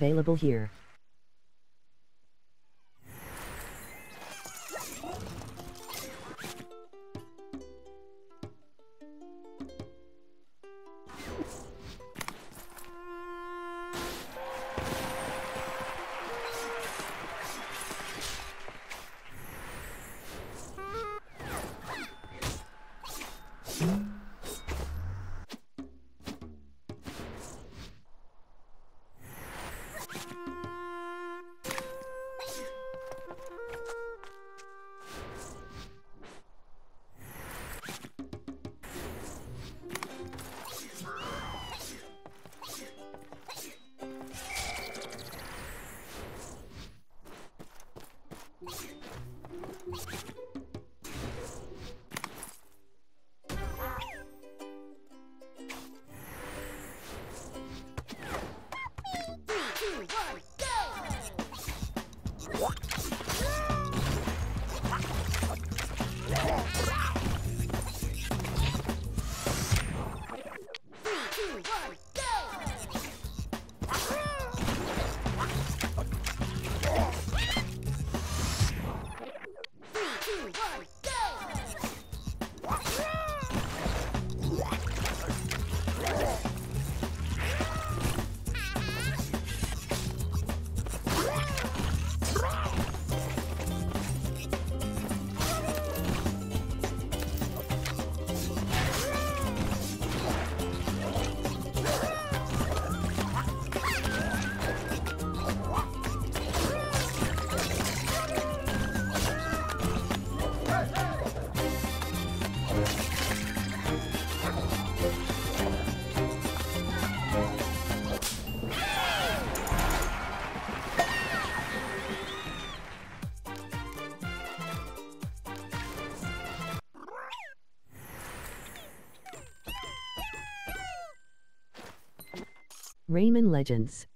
Available here. Hmm. One, go! Rayman Legends